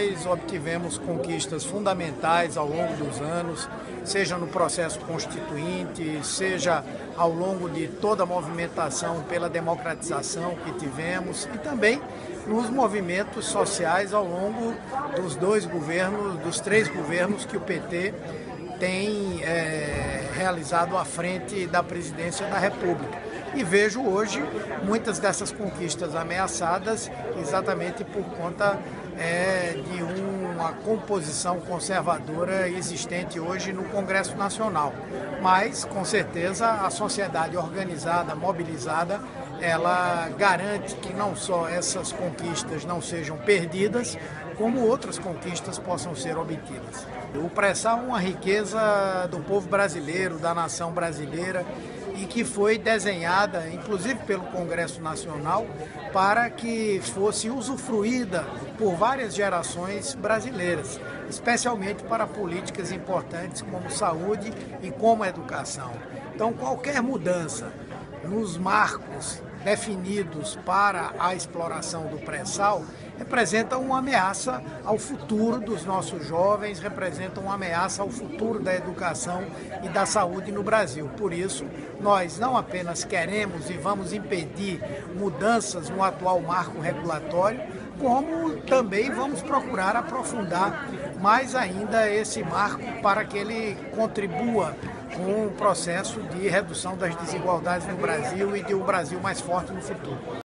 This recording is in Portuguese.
nós obtivemos conquistas fundamentais ao longo dos anos, seja no processo constituinte, seja ao longo de toda a movimentação pela democratização que tivemos e também nos movimentos sociais ao longo dos dois governos, dos três governos que o PT tem é, realizado à frente da presidência da República. E vejo hoje muitas dessas conquistas ameaçadas exatamente por conta é, de uma composição conservadora existente hoje no Congresso Nacional. Mas, com certeza, a sociedade organizada, mobilizada, ela garante que não só essas conquistas não sejam perdidas, como outras conquistas possam ser obtidas. O pré-sal é uma riqueza do povo brasileiro, da nação brasileira, e que foi desenhada, inclusive pelo Congresso Nacional, para que fosse usufruída por várias gerações brasileiras, especialmente para políticas importantes como saúde e como educação. Então, qualquer mudança nos marcos definidos para a exploração do pré-sal representa uma ameaça ao futuro dos nossos jovens, representa uma ameaça ao futuro da educação e da saúde no Brasil. Por isso, nós não apenas queremos e vamos impedir mudanças no atual marco regulatório, como também vamos procurar aprofundar mais ainda esse marco para que ele contribua com o processo de redução das desigualdades no Brasil e de um Brasil mais forte no futuro.